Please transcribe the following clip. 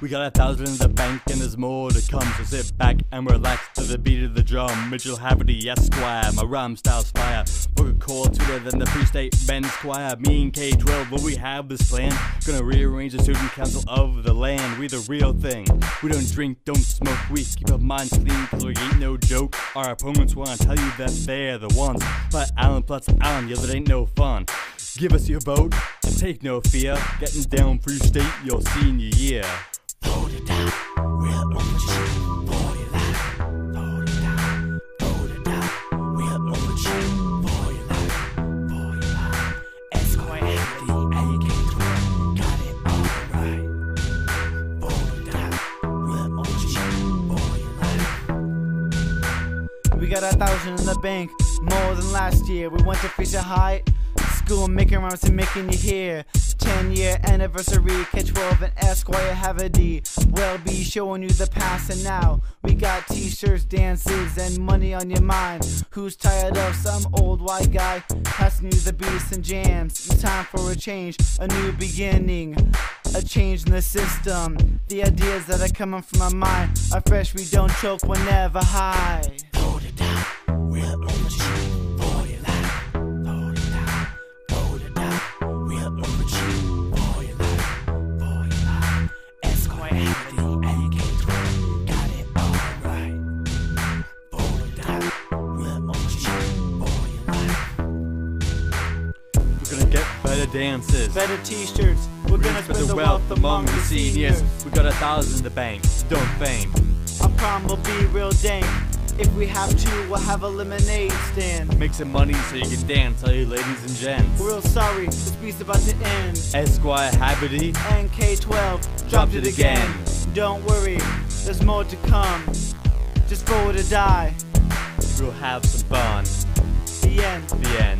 We got a thousand in the bank and there's more to come. So sit back and relax to the beat of the drum. Mitchell Haverty, Esquire, my rhyme style's fire. Book a call sooner than the Free State Ben Choir. Me and K12, will we have this plan? Gonna rearrange the student council of the land. We the real thing. We don't drink, don't smoke, we keep our minds clean, cause we ain't no joke. Our opponents wanna tell you that they're the ones. But Alan plus Alan, yeah, that ain't no fun. Give us your vote, and take no fear. Getting down Free State your senior year. We got a thousand in the bank, more than last year. We went to Fisher High School, making rounds and making you hear. 10 year anniversary, K12 and Esquire have a D. We'll be showing you the past and now. We got t shirts, dances, and money on your mind. Who's tired of some old white guy passing you the beats and jams? It's time for a change, a new beginning. A change in the system. The ideas that are coming from my mind are fresh, we don't choke, we're never high. Better dances. Better t-shirts. We're gonna Spread the wealth among the seniors. We got a thousand in the bank, don't faint. Our prom will be real dank. If we have to, we'll have a lemonade stand. Make some money so you can dance, all you ladies and gents. We're real sorry, this beat's about to end. Esquire Haverty, And K12 Dropped it again. Don't worry, there's more to come. Just vote or die. we'll have some fun. The end. The end.